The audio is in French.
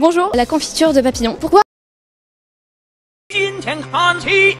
bonjour, la confiture de papillon. Pourquoi